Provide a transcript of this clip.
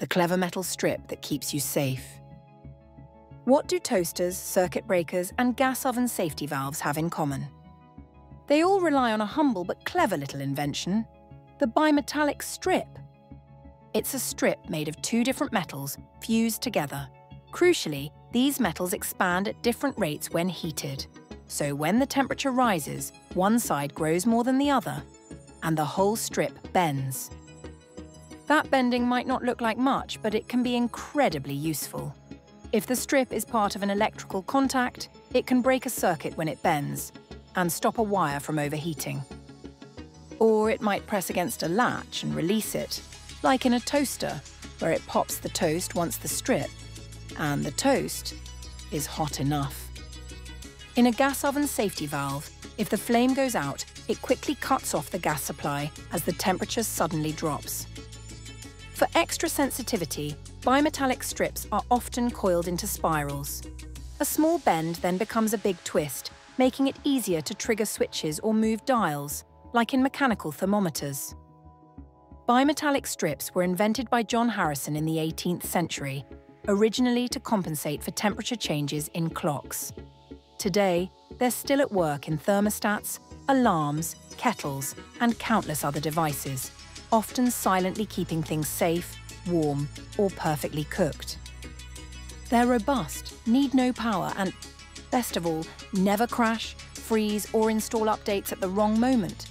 the clever metal strip that keeps you safe. What do toasters, circuit breakers, and gas oven safety valves have in common? They all rely on a humble but clever little invention the bimetallic strip. It's a strip made of two different metals fused together. Crucially, these metals expand at different rates when heated. So when the temperature rises, one side grows more than the other, and the whole strip bends. That bending might not look like much, but it can be incredibly useful. If the strip is part of an electrical contact, it can break a circuit when it bends and stop a wire from overheating. Or it might press against a latch and release it, like in a toaster, where it pops the toast once the strip, and the toast is hot enough. In a gas oven safety valve, if the flame goes out, it quickly cuts off the gas supply as the temperature suddenly drops. For extra sensitivity, bimetallic strips are often coiled into spirals. A small bend then becomes a big twist, making it easier to trigger switches or move dials, like in mechanical thermometers. Bimetallic strips were invented by John Harrison in the 18th century, originally to compensate for temperature changes in clocks. Today, they're still at work in thermostats, alarms, kettles, and countless other devices, often silently keeping things safe, warm, or perfectly cooked. They're robust, need no power, and, best of all, never crash, freeze, or install updates at the wrong moment.